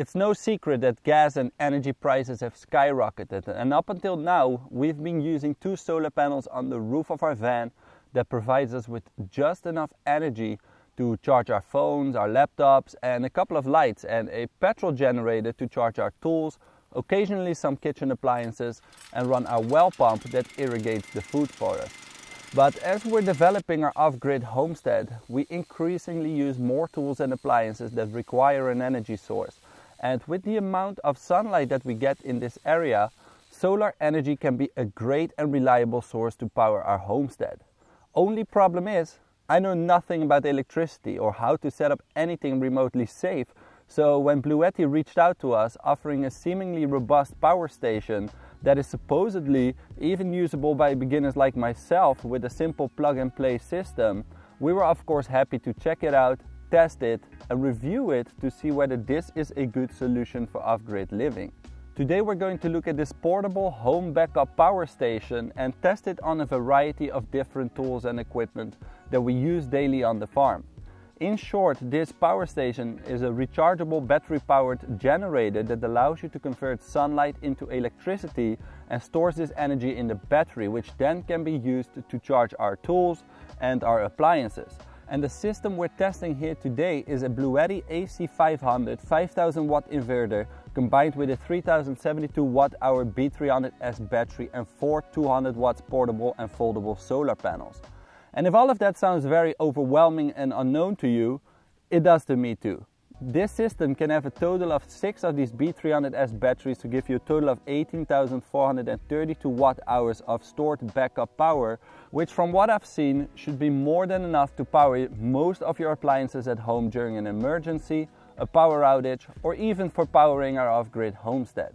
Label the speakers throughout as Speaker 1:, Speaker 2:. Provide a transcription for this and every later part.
Speaker 1: It's no secret that gas and energy prices have skyrocketed, and up until now, we've been using two solar panels on the roof of our van that provides us with just enough energy to charge our phones, our laptops, and a couple of lights, and a petrol generator to charge our tools, occasionally some kitchen appliances, and run our well pump that irrigates the food for us. But as we're developing our off-grid homestead, we increasingly use more tools and appliances that require an energy source. And with the amount of sunlight that we get in this area, solar energy can be a great and reliable source to power our homestead. Only problem is, I know nothing about electricity or how to set up anything remotely safe. So when Bluetti reached out to us offering a seemingly robust power station that is supposedly even usable by beginners like myself with a simple plug and play system, we were of course happy to check it out, test it and review it to see whether this is a good solution for off-grid living. Today we're going to look at this portable home backup power station and test it on a variety of different tools and equipment that we use daily on the farm. In short, this power station is a rechargeable battery powered generator that allows you to convert sunlight into electricity and stores this energy in the battery, which then can be used to charge our tools and our appliances. And the system we're testing here today is a Bluetti AC500 5000 watt inverter combined with a 3072 watt hour B300S battery and four 200 watts portable and foldable solar panels. And if all of that sounds very overwhelming and unknown to you, it does to me too. This system can have a total of 6 of these B300S batteries to give you a total of 18,432 watt hours of stored backup power, which from what I've seen should be more than enough to power most of your appliances at home during an emergency, a power outage, or even for powering our off-grid homestead.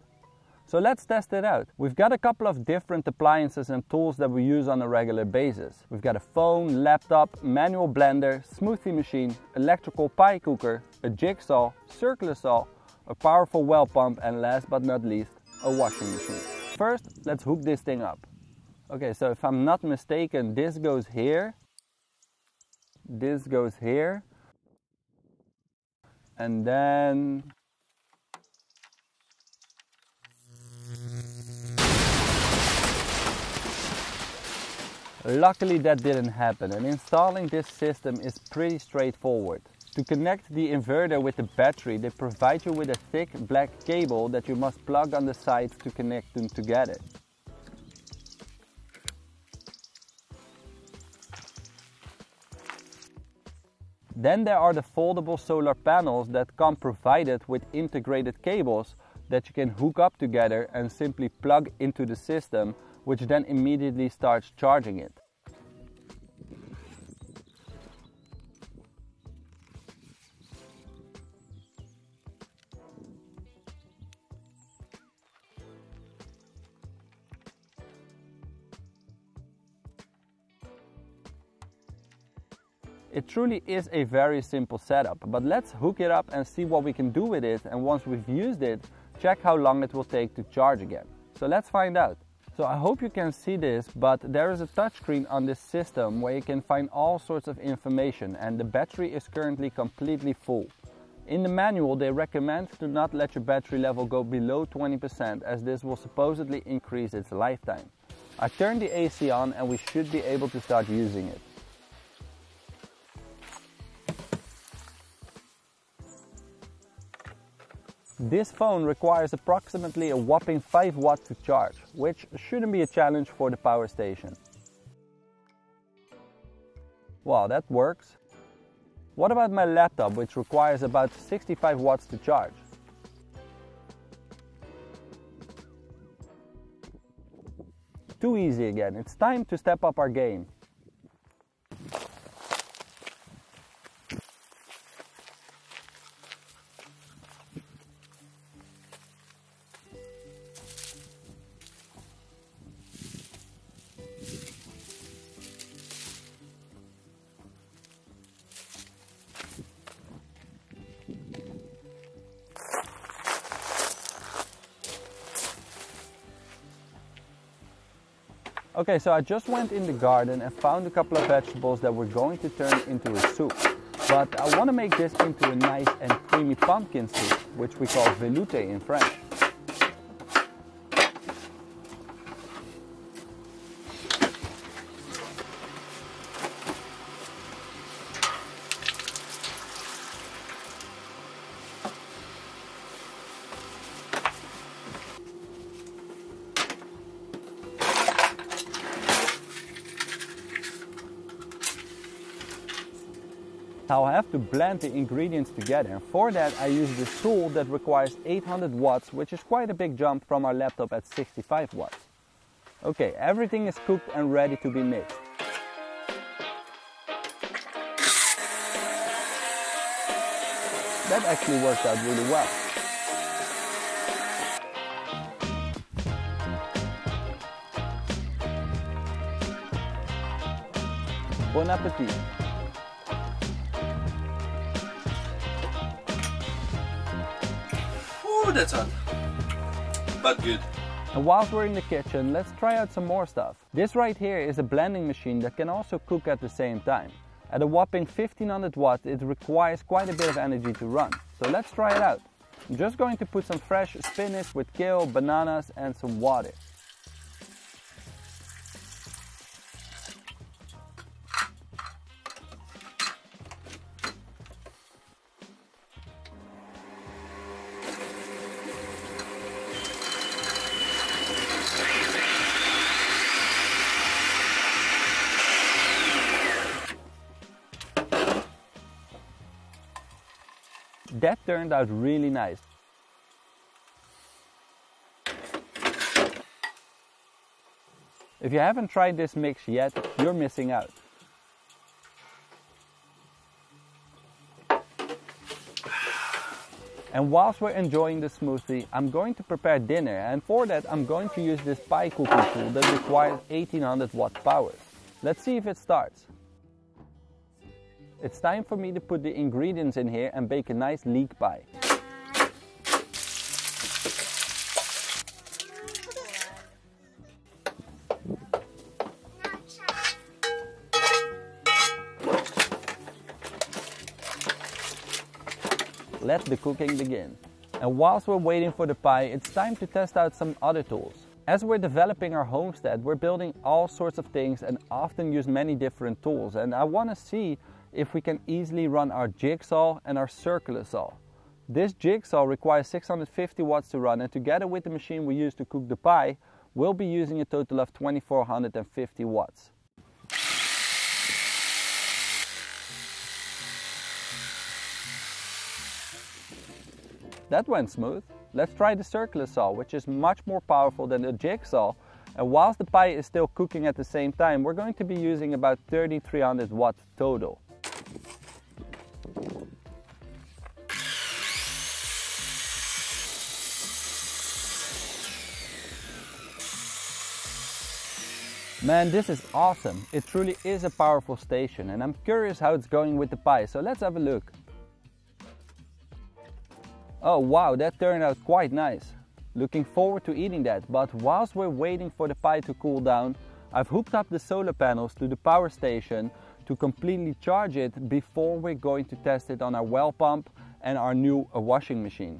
Speaker 1: So let's test it out. We've got a couple of different appliances and tools that we use on a regular basis. We've got a phone, laptop, manual blender, smoothie machine, electrical pie cooker, a jigsaw, circular saw, a powerful well pump and last but not least, a washing machine. First, let's hook this thing up. Okay, so if I'm not mistaken, this goes here, this goes here, and then Luckily that didn't happen and installing this system is pretty straightforward. To connect the inverter with the battery, they provide you with a thick black cable that you must plug on the sides to connect them together. Then there are the foldable solar panels that come provided with integrated cables that you can hook up together and simply plug into the system which then immediately starts charging it. It truly is a very simple setup, but let's hook it up and see what we can do with it and once we've used it, check how long it will take to charge again. So let's find out. So I hope you can see this, but there is a touchscreen on this system where you can find all sorts of information and the battery is currently completely full. In the manual they recommend to not let your battery level go below 20% as this will supposedly increase its lifetime. I turned the AC on and we should be able to start using it. This phone requires approximately a whopping 5 watts to charge, which shouldn't be a challenge for the power station. Wow, that works. What about my laptop, which requires about 65 watts to charge? Too easy again, it's time to step up our game. Okay, so I just went in the garden and found a couple of vegetables that we're going to turn into a soup. but I want to make this into a nice and creamy pumpkin soup, which we call velouté in French. I'll have to blend the ingredients together and for that I use this tool that requires 800 watts which is quite a big jump from our laptop at 65 watts. Okay, everything is cooked and ready to be mixed. That actually worked out really well. Bon appetit!
Speaker 2: That's hot. But good.
Speaker 1: And whilst we're in the kitchen, let's try out some more stuff. This right here is a blending machine that can also cook at the same time. At a whopping 1500 watts, it requires quite a bit of energy to run. So let's try it out. I'm just going to put some fresh spinach with kale, bananas and some water. That turned out really nice. If you haven't tried this mix yet, you're missing out. And whilst we're enjoying the smoothie, I'm going to prepare dinner and for that I'm going to use this pie cooking tool that requires 1800 watt power. Let's see if it starts. It's time for me to put the ingredients in here and bake a nice leek pie. Let the cooking begin. And whilst we're waiting for the pie, it's time to test out some other tools. As we're developing our homestead, we're building all sorts of things and often use many different tools. And I want to see if we can easily run our jigsaw and our circular saw. This jigsaw requires 650 watts to run and together with the machine we use to cook the pie, we'll be using a total of 2450 watts. That went smooth. Let's try the circular saw, which is much more powerful than the jigsaw. And whilst the pie is still cooking at the same time, we're going to be using about 3300 watts total. Man, this is awesome. It truly is a powerful station and I'm curious how it's going with the pie, so let's have a look. Oh wow, that turned out quite nice. Looking forward to eating that, but whilst we're waiting for the pie to cool down, I've hooked up the solar panels to the power station to completely charge it before we're going to test it on our well pump and our new washing machine.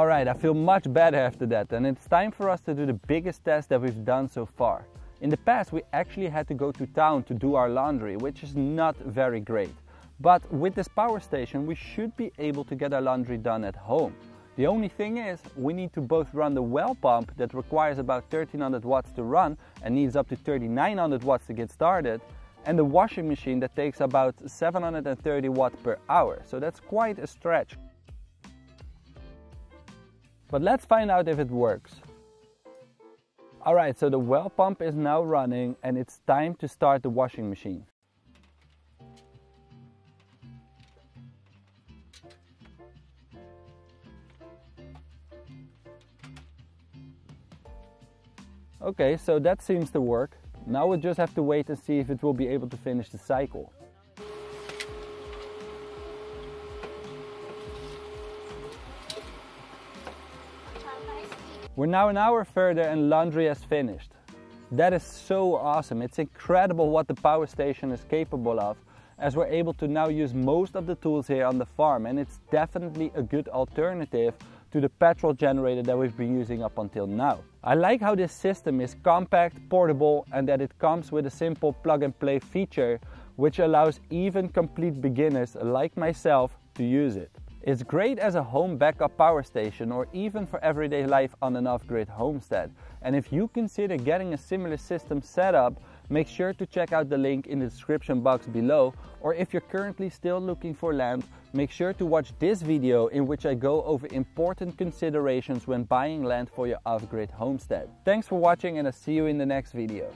Speaker 1: Alright, I feel much better after that and it's time for us to do the biggest test that we've done so far. In the past we actually had to go to town to do our laundry, which is not very great. But with this power station we should be able to get our laundry done at home. The only thing is, we need to both run the well pump that requires about 1300 watts to run and needs up to 3900 watts to get started, and the washing machine that takes about 730 watts per hour. So that's quite a stretch. But let's find out if it works. Alright, so the well pump is now running and it's time to start the washing machine. Okay, so that seems to work. Now we'll just have to wait and see if it will be able to finish the cycle. We're now an hour further and laundry has finished. That is so awesome. It's incredible what the power station is capable of as we're able to now use most of the tools here on the farm and it's definitely a good alternative to the petrol generator that we've been using up until now. I like how this system is compact, portable and that it comes with a simple plug and play feature which allows even complete beginners like myself to use it. It's great as a home backup power station or even for everyday life on an off-grid homestead. And if you consider getting a similar system set up, make sure to check out the link in the description box below. Or if you're currently still looking for land, make sure to watch this video in which I go over important considerations when buying land for your off-grid homestead. Thanks for watching and I'll see you in the next video.